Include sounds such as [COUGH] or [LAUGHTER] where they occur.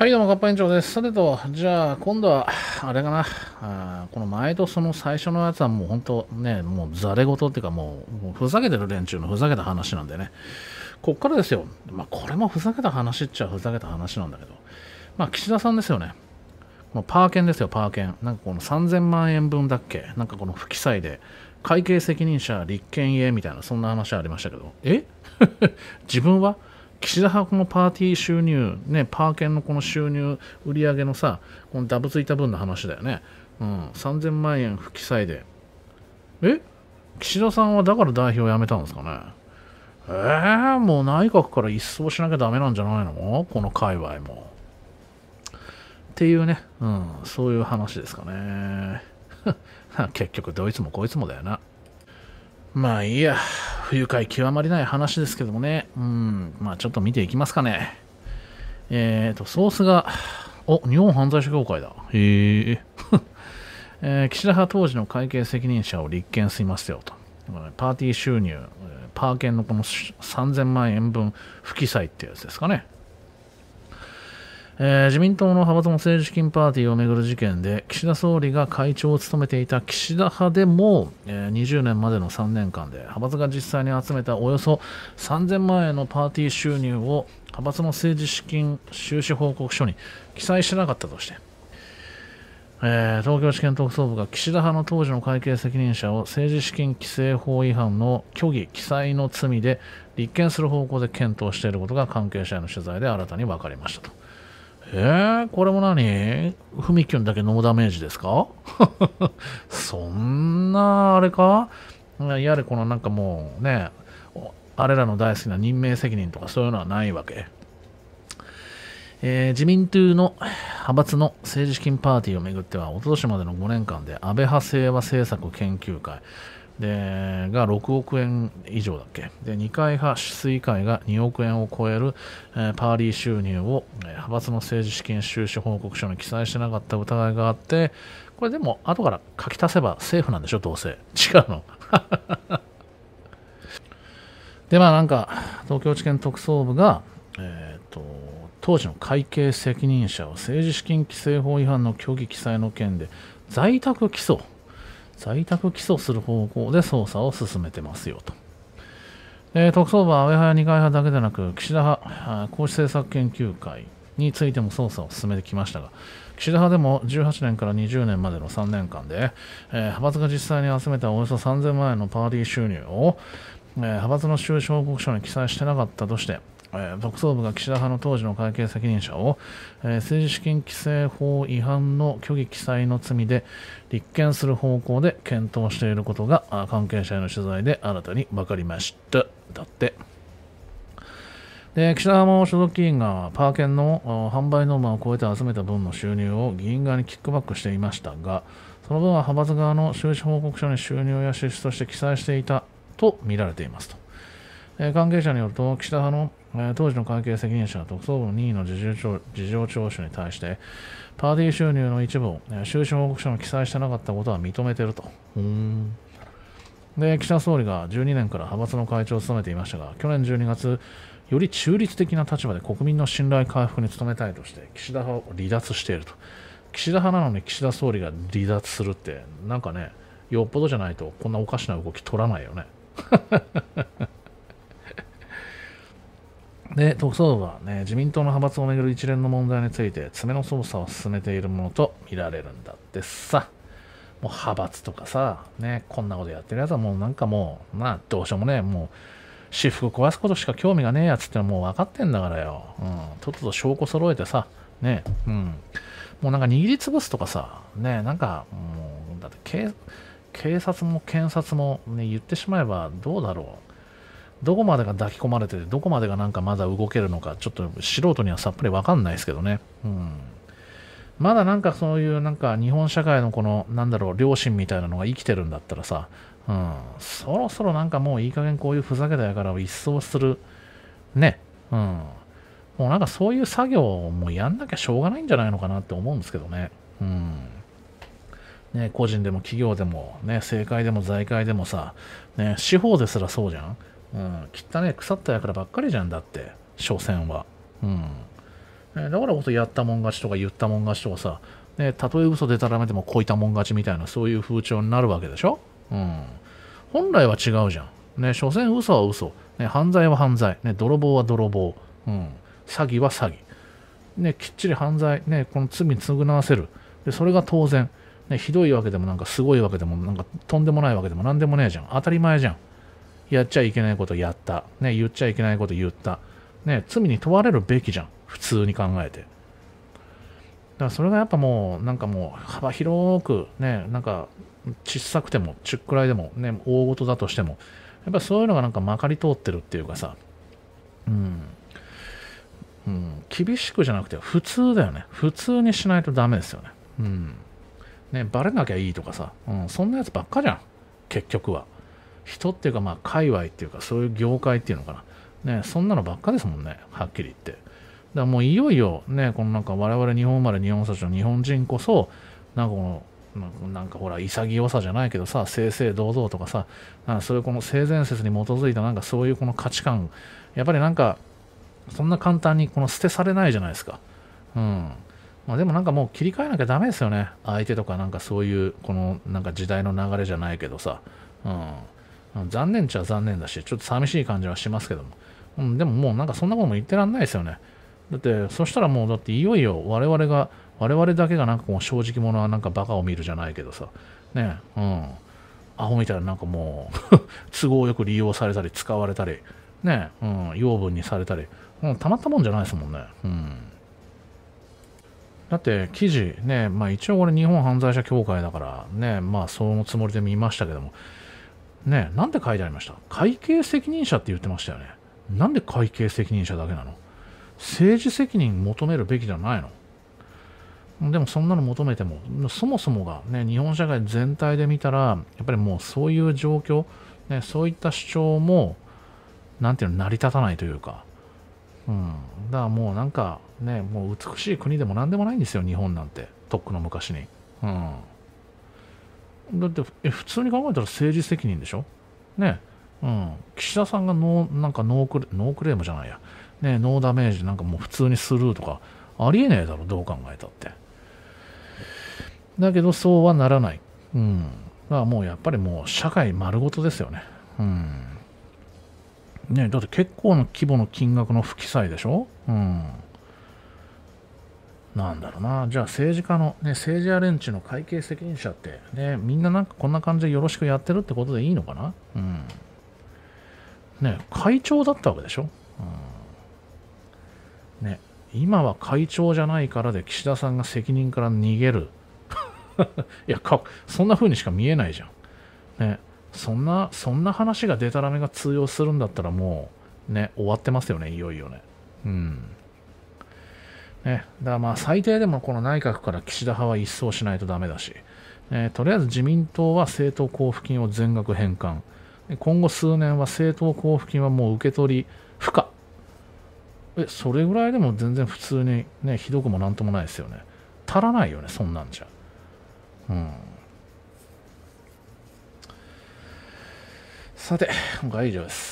はい、どうも、カッパ園長です。さてと、じゃあ、今度は、あれかな、あこの前とその最初のやつはもう本当ね、もうざれ言っていうかもう、もうふざけてる連中のふざけた話なんでね、こっからですよ。まあ、これもふざけた話っちゃふざけた話なんだけど、まあ、岸田さんですよね。このパーケンですよ、パーケン。なんかこの3000万円分だっけ？なんかこの不記載で、会計責任者立憲へみたいな、そんな話ありましたけど、え？[LAUGHS] 自分は？岸田派このパーティー収入、ね、パーケンのこの収入、売り上げのさ、このダブついた分の話だよね。うん、3000万円不記載で。え？岸田さんはだから代表辞めたんですかねえー、もう内閣から一掃しなきゃダメなんじゃないの？この界隈も。っていうね、うん、そういう話ですかね。[LAUGHS] 結局どいつもこいつもだよな。まあいいや、不愉快極まりない話ですけどもね、うん、まあちょっと見ていきますかね。えっ、ー、と、ソースが、お、日本犯罪者協会だ。へ [LAUGHS] え。ー、岸田派当時の会計責任者を立件しますよと。パーティー収入、パー券のこの3000万円分不記載ってやつですかね。えー、自民党の派閥の政治資金パーティーをめぐる事件で岸田総理が会長を務めていた岸田派でも、えー、20年までの3年間で派閥が実際に集めたおよそ3000万円のパーティー収入を派閥の政治資金収支報告書に記載しなかったとして、えー、東京地検特捜部が岸田派の当時の会計責任者を政治資金規正法違反の虚偽記載の罪で立件する方向で検討していることが関係者への取材で新たに分かりましたと。えー、これも何？ふみきゅんだけノーダメージですか？[LAUGHS] そんな、あれか？やれこのなんかもうね、あれらの大好きな任命責任とかそういうのはないわけ。えー、自民党の派閥の政治資金パーティーをめぐっては、おととしまでの5年間で安倍派清和政策研究会、でが6億円以上だっけ？で二階派主水会が2億円を超える、えー、パーリー収入を、えー、派閥の政治資金収支報告書に記載してなかった疑いがあってこれでも後から書き足せばセーフなんでしょ？どうせ。違うの。[LAUGHS] でまあなんか東京地検特捜部が、えーと、と当時の会計責任者を政治資金規正法違反の虚偽記載の件で在宅起訴在宅起訴する方向で捜査を進めてますよと。え特捜部は安倍派や二階派だけでなく、岸田派、公式政策研究会についても捜査を進めてきましたが、岸田派でも18年から20年までの3年間で、えー、派閥が実際に集めたおよそ3000万円のパーティー収入を、えー、派閥の収支報告書に記載してなかったとして、え、特捜部が岸田派の当時の会計責任者を、え、政治資金規正法違反の虚偽記載の罪で立件する方向で検討していることが関係者への取材で新たに分かりました。だって。で岸田派も所属議員がパーケンの販売ノーマを超えて集めた分の収入を議員側にキックバックしていましたが、その分は派閥側の収支報告書に収入や支出として記載していたとみられていますと。関係者によると、岸田派の当時の会計責任者は特捜部の任意の事情聴取に対して、パーティー収入の一部を収支報告書に記載してなかったことは認めていると。で、岸田総理が12年から派閥の会長を務めていましたが、去年12月、より中立的な立場で国民の信頼回復に努めたいとして、岸田派を離脱していると。岸田派なのに岸田総理が離脱するって、なんかね、よっぽどじゃないとこんなおかしな動き取らないよね。で、特捜部は、ね、自民党の派閥をめぐる一連の問題について詰めの捜査を進めているものと見られるんだってさ。もう派閥とかさ、ね、こんなことやってるやつはもうなんかもう、まあどうしようもね、もう私服壊すことしか興味がねえやつってのはもう分かってんだからよ。うん。とっとと証拠揃えてさ、ね、うん。もうなんか握りつぶすとかさ、ね、なんかもう、だって警警察も検察も、ね、言ってしまえばどうだろう。どこまでが抱き込まれてて、どこまでがなんかまだ動けるのか、ちょっと素人にはさっぱりわかんないですけどね。うん。まだなんかそういうなんか日本社会のこの、なんだろう、良心みたいなのが生きてるんだったらさ、うん、そろそろなんかもういい加減こういうふざけた輩を一掃する、ね、うん。もうなんかそういう作業をもうやんなきゃしょうがないんじゃないのかなって思うんですけどね。うん。ね、個人でも企業でも、ね、政界でも財界でもさ、ね、司法ですらそうじゃん。うん、汚ね腐ったやからばっかりじゃんだって、所詮は。うん。えだからこそやったもん勝ちとか言ったもん勝ちとかさ、ね、たとえ嘘でたらめてもこいたもん勝ちみたいなそういう風潮になるわけでしょ、うん、本来は違うじゃん。ね、所詮嘘は嘘。ね、犯罪は犯罪。ね、泥棒は泥棒。うん、詐欺は詐欺。ね、きっちり犯罪、ね、この罪償わせる。で、それが当然。ね、ひどいわけでもなんかすごいわけでもなんかとんでもないわけでもなんでもねえじゃん。当たり前じゃん。やっちゃいけないことやった。ね、言っちゃいけないこと言った。ね、罪に問われるべきじゃん。普通に考えて。だからそれがやっぱもう、なんかもう幅広く、ね、なんか小さくても、ちっくらいでも、ね、大事だとしても、やっぱそういうのがなんかまかり通ってるっていうかさ、うん、うん、厳しくじゃなくて普通だよね。普通にしないとダメですよね。うん。ね、バレなきゃいいとかさ、うん、そんなやつばっかじゃん。結局は。人っていうか、まあ、界隈っていうか、そういう業界っていうのかな。ね、そんなのばっかですもんね。はっきり言って。だからもういよいよね、このなんか我々日本生まれ日本育ちの日本人こそ、なんかこのなんかほら潔さじゃないけどさ正々堂々とかさそういうこの性善説に基づいたなんかそういうこの価値観やっぱりなんかそんな簡単にこの捨てされないじゃないですか。うんまあ、でもなんかもう切り替えなきゃダメですよね。相手とかなんかそういうこのなんか時代の流れじゃないけどさ。うん、残念っちゃ残念だし、ちょっと寂しい感じはしますけども。うん、でももうなんかそんなことも言ってらんないですよね。だって、そしたらもうだっていよいよ我々が我々だけがなんかこう正直者はなんかバカを見るじゃないけどさ、ね、うん、アホみたいななんかもう [LAUGHS] 都合よく利用されたり使われたり、ね、うん、養分にされたり、うん、たまったもんじゃないですもんね。うん。だって記事ね、まあ一応俺日本犯罪者協会だからね、まあそのつもりで見ましたけども、ね、なんで書いてありました？会計責任者って言ってましたよね。なんで会計責任者だけなの？政治責任求めるべきじゃないの？でもそんなの求めても、そもそもがね、日本社会全体で見たら、やっぱりもうそういう状況、ね、そういった主張も、なんていうの、成り立たないというか、うん、だからもうなんかね、もう美しい国でも何でもないんですよ、日本なんて、とっくの昔に。うん。だってえ、普通に考えたら政治責任でしょ？ね。うん。岸田さんがノー、なんかノークレノークレームじゃないや。ね、ノーダメージなんかもう普通にスルーとか、ありえねえだろ、どう考えたって。だけどそうはならない。うん。だからもうやっぱりもう社会丸ごとですよね。うん。ねだって結構の規模の金額の不記載でしょ？うん。なんだろうな。じゃあ政治家の、ね、政治家連中の会計責任者って、ね、みんななんかこんな感じでよろしくやってるってことでいいのかな？うん。ね、会長だったわけでしょ？うん。ね、今は会長じゃないからで岸田さんが責任から逃げる [LAUGHS] いやか、そんな風にしか見えないじゃん。ね、そんな、そんな話がデタラメが通用するんだったらもう、ね、終わってますよね、いよいよね。うん。ね、だからまあ最低でもこの内閣から岸田派は一掃しないとダメだし、えとりあえず自民党は政党交付金を全額返還。今後数年は政党交付金はもう受け取り不可。え、それぐらいでも全然普通にね、ひどくもなんともないですよね。足らないよね、そんなんじゃ。うん。さて、今回は以上です。